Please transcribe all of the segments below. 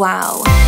Wow.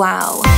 Wow.